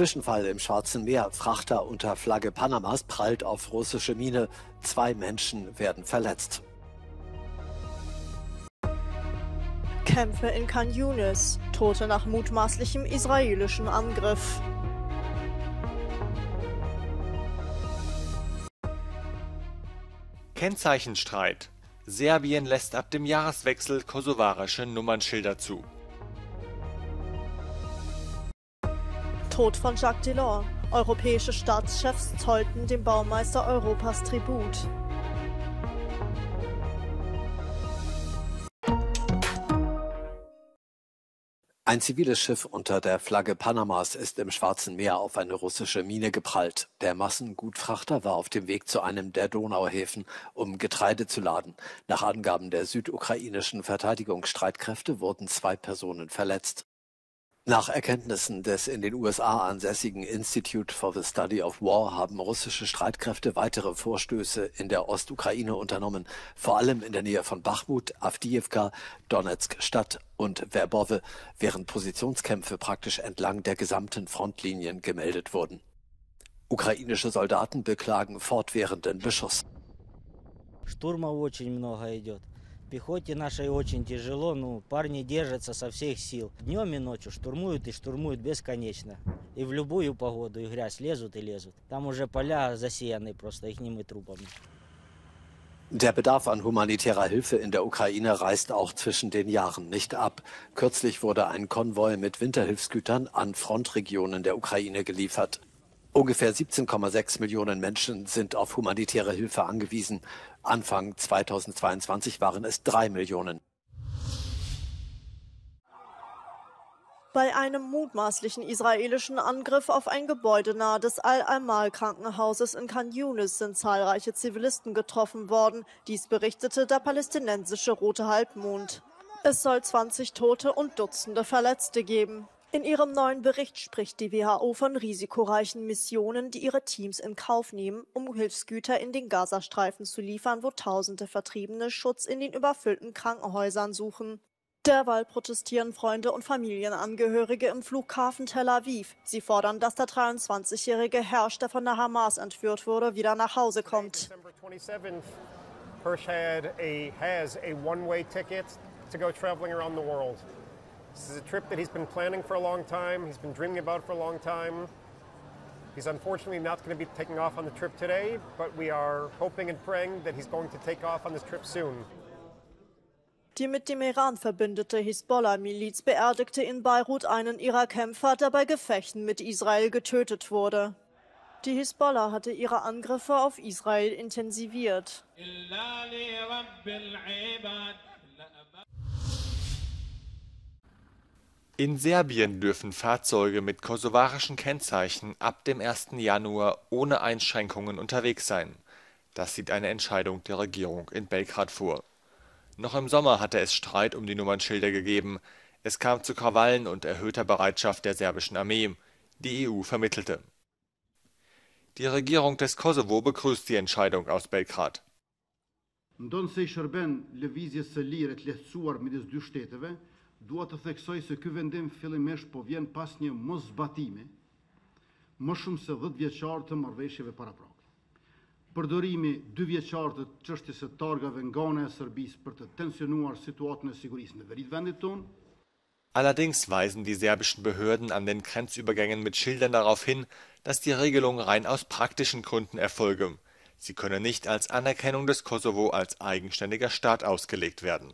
Zwischenfall im Schwarzen Meer. Frachter unter Flagge Panamas prallt auf russische Mine. Zwei Menschen werden verletzt. Kämpfe in Khan Yunis. Tote nach mutmaßlichem israelischen Angriff. Kennzeichenstreit. Serbien lässt ab dem Jahreswechsel kosovarische Nummernschilder zu. Tod von Jacques Delors. Europäische Staatschefs zollten dem Baumeister Europas Tribut. Ein ziviles Schiff unter der Flagge Panamas ist im Schwarzen Meer auf eine russische Mine geprallt. Der Massengutfrachter war auf dem Weg zu einem der Donauhäfen, um Getreide zu laden. Nach Angaben der südukrainischen Verteidigungsstreitkräfte wurden zwei Personen verletzt. Nach Erkenntnissen des in den USA ansässigen Institute for the Study of War haben russische Streitkräfte weitere Vorstöße in der Ostukraine unternommen, vor allem in der Nähe von Bachmut, Avdiivka, Donetsk Stadt und Verbowe, während Positionskämpfe praktisch entlang der gesamten Frontlinien gemeldet wurden. Ukrainische Soldaten beklagen fortwährenden Beschuss. Штурмов очень много идет. Пехоте нашей очень тяжело, ну, парни держатся со всех сил. Днем и ночью штурмуют и штурмуют бесконечно. И в любую погоду, и грязь лезут и лезут. Там уже поля засеяны просто ихними трупами. Der Bedarf an humanitärer Hilfe in der Ukraine reißt auch zwischen den Jahren nicht ab. Kürzlich wurde ein Konvoi mit Winterhilfsgütern an Frontregionen der Ukraine geliefert. Ungefähr 17,6 Millionen Menschen sind auf humanitäre Hilfe angewiesen. Anfang 2022 waren es drei Millionen. Bei einem mutmaßlichen israelischen Angriff auf ein Gebäude nahe des Al-Amal-Krankenhauses in Khan Yunis sind zahlreiche Zivilisten getroffen worden. Dies berichtete der palästinensische Rote Halbmond. Es soll 20 Tote und Dutzende Verletzte geben. In ihrem neuen Bericht spricht die WHO von risikoreichen Missionen, die ihre Teams in Kauf nehmen, um Hilfsgüter in den Gazastreifen zu liefern, wo tausende Vertriebene Schutz in den überfüllten Krankenhäusern suchen. Derweil protestieren Freunde und Familienangehörige im Flughafen Tel Aviv. Sie fordern, dass der 23-jährige Herrsch, der von der Hamas entführt wurde, wieder nach Hause kommt. Hirsch had a, has a one-way ticket to go traveling around the world. This is a trip that he's been planning for a long time, he's been dreaming about for a long time. He's unfortunately not going to be taking off on the trip today, but we are hoping and praying that he's going to take off on this trip soon. Die mit dem Iran verbündete Hisbollah-Miliz beerdigte in Beirut einen ihrer Kämpfer, der bei Gefechten mit Israel getötet wurde. Die Hisbollah hatte ihre Angriffe auf Israel intensiviert. In Serbien dürfen Fahrzeuge mit kosovarischen Kennzeichen ab dem 1. Januar ohne Einschränkungen unterwegs sein. Das sieht eine Entscheidung der Regierung in Belgrad vor. Noch im Sommer hatte es Streit um die Nummernschilder gegeben. Es kam zu Krawallen und erhöhter Bereitschaft der serbischen Armee. Die EU vermittelte. Die Regierung des Kosovo begrüßt die Entscheidung aus Belgrad. Ndonë se i shërben lëvizjes së lirë të lehtësuar midis dy dua të theksoj se ky vendim fillimisht po vjen pas një moszbatimi më shumë se 10 vjeçar të marrëveshjeve paraprake. Përdorimi dy vjeçar të çështjes së targave nga ana e Serbisë për të tensionuar situatën e sigurisë në veri të vendit tonë Allerdings weisen die serbischen Behörden an den Grenzübergängen mit Schildern darauf hin, dass die Regelung rein aus praktischen Gründen erfolge. Sie könne nicht als Anerkennung des Kosovo als eigenständiger Staat ausgelegt werden.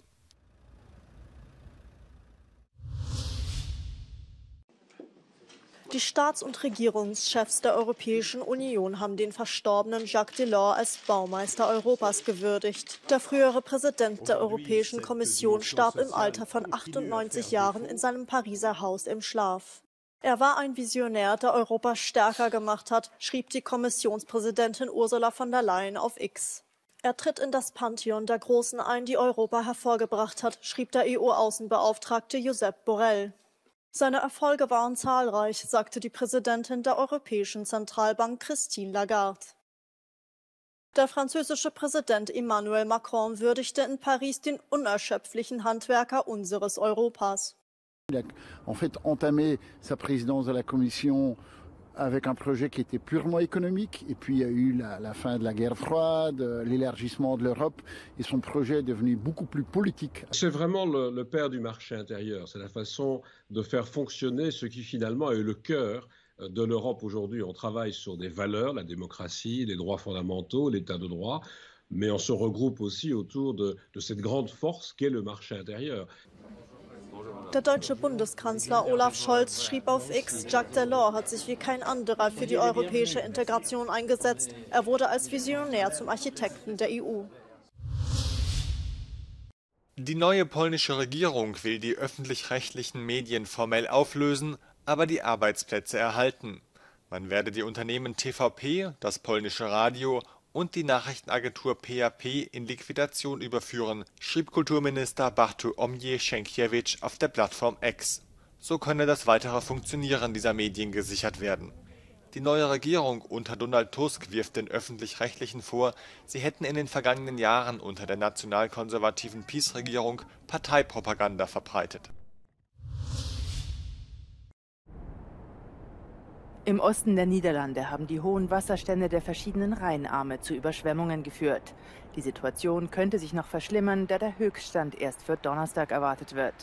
Die Staats- und Regierungschefs der Europäischen Union haben den verstorbenen Jacques Delors als Baumeister Europas gewürdigt. Der frühere Präsident der Europäischen Kommission starb im Alter von 98 Jahren in seinem Pariser Haus im Schlaf. Er war ein Visionär, der Europa stärker gemacht hat, schrieb die Kommissionspräsidentin Ursula von der Leyen auf X. Er tritt in das Pantheon der Großen ein, die Europa hervorgebracht hat, schrieb der EU-Außenbeauftragte Josep Borrell. Seine Erfolge waren zahlreich, sagte die Präsidentin der Europäischen Zentralbank Christine Lagarde. Der französische Präsident Emmanuel Macron würdigte in Paris den unerschöpflichen Handwerker unseres Europas. Il a en fait entamé sa présidence de la Commission avec un projet qui était purement économique. Et puis il y a eu la, fin de la guerre froide, l'élargissement de l'Europe, et son projet est devenu beaucoup plus politique. C'est vraiment le, père du marché intérieur. C'est la façon de faire fonctionner ce qui finalement est le cœur de l'Europe aujourd'hui. On travaille sur des valeurs, la démocratie, les droits fondamentaux, l'état de droit, mais on se regroupe aussi autour de cette grande force qu'est le marché intérieur. Der deutsche Bundeskanzler Olaf Scholz schrieb auf X, Jacques Delors hat sich wie kein anderer für die europäische Integration eingesetzt. Er wurde als Visionär zum Architekten der EU. Die neue polnische Regierung will die öffentlich-rechtlichen Medien formell auflösen, aber die Arbeitsplätze erhalten. Man werde die Unternehmen TVP, das polnische Radio und die Nachrichtenagentur PAP in Liquidation überführen, schrieb Kulturminister Bartu Omje Schenkiewicz auf der Plattform X. So könne das weitere Funktionieren dieser Medien gesichert werden. Die neue Regierung unter Donald Tusk wirft den öffentlich-rechtlichen vor, sie hätten in den vergangenen Jahren unter der nationalkonservativen PiS-Regierung Parteipropaganda verbreitet. Im Osten der Niederlande haben die hohen Wasserstände der verschiedenen Rheinarme zu Überschwemmungen geführt. Die Situation könnte sich noch verschlimmern, da der Höchststand erst für Donnerstag erwartet wird.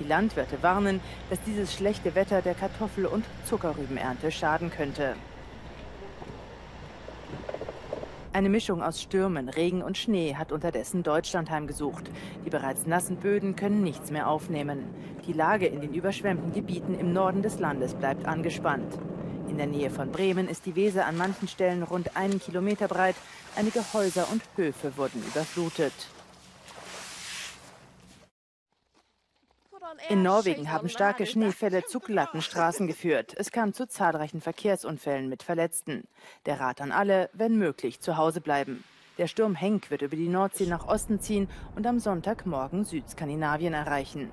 Die Landwirte warnen, dass dieses schlechte Wetter der Kartoffel- und Zuckerrübenernte schaden könnte. Eine Mischung aus Stürmen, Regen und Schnee hat unterdessen Deutschland heimgesucht. Die bereits nassen Böden können nichts mehr aufnehmen. Die Lage in den überschwemmten Gebieten im Norden des Landes bleibt angespannt. In der Nähe von Bremen ist die Weser an manchen Stellen rund einen Kilometer breit. Einige Häuser und Höfe wurden überflutet. In Norwegen haben starke Schneefälle zu glatten Straßen geführt. Es kam zu zahlreichen Verkehrsunfällen mit Verletzten. Der Rat an alle, wenn möglich, zu Hause bleiben. Der Sturm Henk wird über die Nordsee nach Osten ziehen und am Sonntagmorgen Südskandinavien erreichen.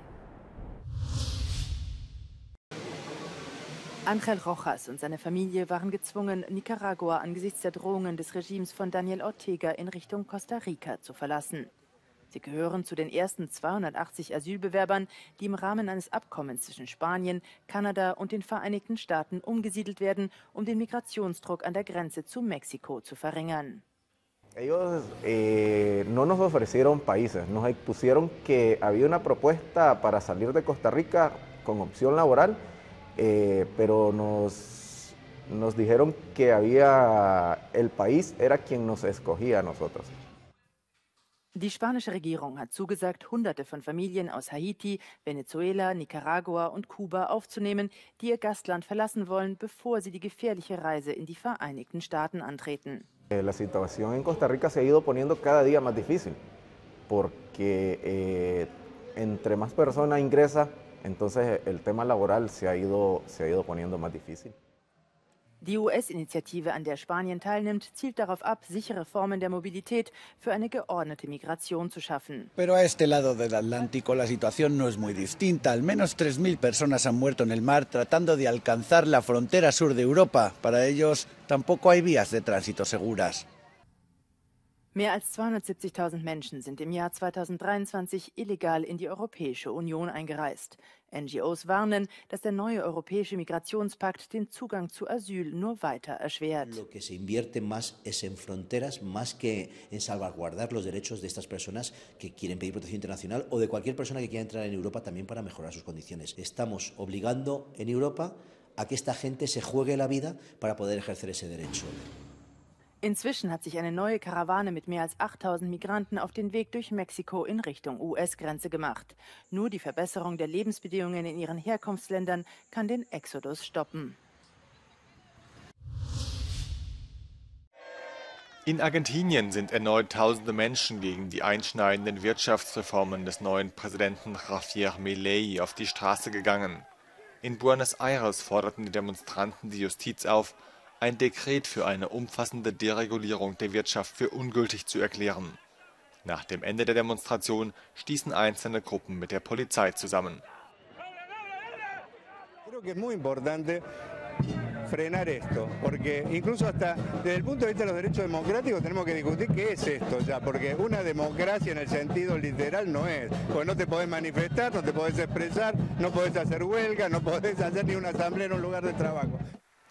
Angel Rojas und seine Familie waren gezwungen, Nicaragua angesichts der Drohungen des Regimes von Daniel Ortega in Richtung Costa Rica zu verlassen. Sie gehören zu den ersten 280 Asylbewerbern, die im Rahmen eines Abkommens zwischen Spanien, Kanada und den Vereinigten Staaten umgesiedelt werden, um den Migrationsdruck an der Grenze zu Mexiko zu verringern. Ellos eh, no nos ofrecieron países, nos pusieron que había una propuesta para salir de Costa Rica con opción laboral, eh, pero nos, nos dijeron que había el país era quien nos escogía a nosotros. Die spanische Regierung hat zugesagt, Hunderte von Familien aus Haiti, Venezuela, Nicaragua und Kuba aufzunehmen, die ihr Gastland verlassen wollen, bevor sie die gefährliche Reise in die Vereinigten Staaten antreten. Eh, la situación en Costa Rica se ha ido poniendo cada día más difícil, porque eh, entre más personas ingresa, entonces el tema laboral se ha ido, se ha ido poniendo más difícil. Die US-Initiative, an der Spanien teilnimmt, zielt darauf ab, sichere Formen der Mobilität für eine geordnete Migration zu schaffen. Pero a este lado del Atlántico la situación no es muy distinta. Al menos 3.000 personas han muerto en el mar tratando de alcanzar la frontera sur de Europa. Para ellos tampoco hay vías de tránsito seguras. Mehr als 270.000 Menschen sind im Jahr 2023 illegal in die Europäische Union eingereist. NGOs warnen, dass der neue europäische Migrationspakt den Zugang zu Asyl nur weiter erschwert. Lo que se invierte más es en fronteras, más que en salvaguardar los derechos de estas personas que quieren pedir protección internacional o de cualquier persona que quiera entrar en Europa también para mejorar sus condiciones. Estamos obligando en Europa a que esta gente se juegue la vida para poder ejercer ese derecho. Inzwischen hat sich eine neue Karawane mit mehr als 8000 Migranten auf den Weg durch Mexiko in Richtung US-Grenze gemacht. Nur die Verbesserung der Lebensbedingungen in ihren Herkunftsländern kann den Exodus stoppen. In Argentinien sind erneut tausende Menschen gegen die einschneidenden Wirtschaftsreformen des neuen Präsidenten Javier Milei auf die Straße gegangen. In Buenos Aires forderten die Demonstranten die Justiz auf, ein Dekret für eine umfassende Deregulierung der Wirtschaft für ungültig zu erklären. Nach dem Ende der Demonstration stießen einzelne Gruppen mit der Polizei zusammen. frenar esto, porque incluso hasta desde el punto de vista de los derechos democráticos tenemos que discutir qué es esto ya, porque una democracia en el sentido literal no es, porque no te podés manifestar, no te podés expresar, no podés hacer huelga, no podés hacer ni una asamblea en un lugar de trabajo.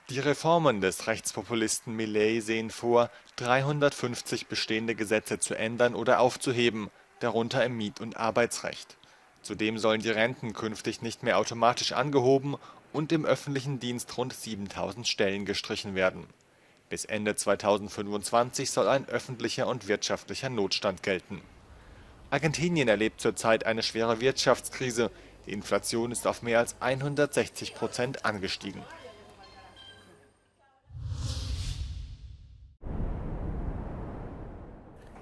Die Reformen des Rechtspopulisten Millet sehen vor, 350 bestehende Gesetze zu ändern oder aufzuheben, darunter im Miet- und Arbeitsrecht. Zudem sollen die Renten künftig nicht mehr automatisch angehoben und im öffentlichen Dienst rund 7000 Stellen gestrichen werden. Bis Ende 2025 soll ein öffentlicher und wirtschaftlicher Notstand gelten. Argentinien erlebt zurzeit eine schwere Wirtschaftskrise. Die Inflation ist auf mehr als 160 Prozent angestiegen.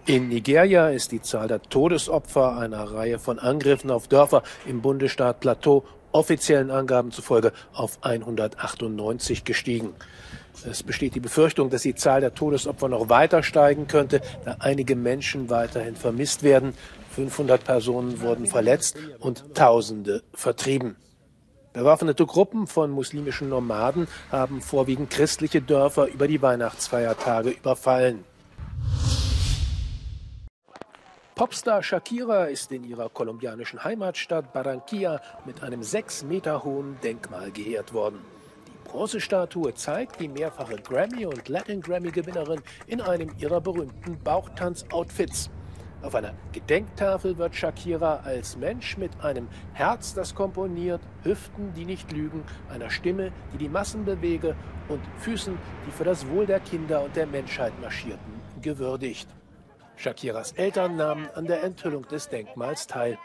In Nigeria ist die Zahl der Todesopfer einer Reihe von Angriffen auf Dörfer im Bundesstaat Plateau offiziellen Angaben zufolge auf 198 gestiegen. Es besteht die Befürchtung, dass die Zahl der Todesopfer noch weiter steigen könnte, da einige Menschen weiterhin vermisst werden. 500 Personen wurden verletzt und Tausende vertrieben. Bewaffnete Gruppen von muslimischen Nomaden haben vorwiegend christliche Dörfer über die Weihnachtsfeiertage überfallen. Popstar Shakira ist in ihrer kolumbianischen Heimatstadt Barranquilla mit einem sechs Meter hohen Denkmal geehrt worden. Die Bronzestatue zeigt die mehrfache Grammy- und Latin-Grammy-Gewinnerin in einem ihrer berühmten Bauchtanz-Outfits. Auf einer Gedenktafel wird Shakira als Mensch mit einem Herz, das komponiert, Hüften, die nicht lügen, einer Stimme, die die Massen bewege und Füßen, die für das Wohl der Kinder und der Menschheit marschierten, gewürdigt. Shakiras Eltern nahmen an der Enthüllung des Denkmals teil.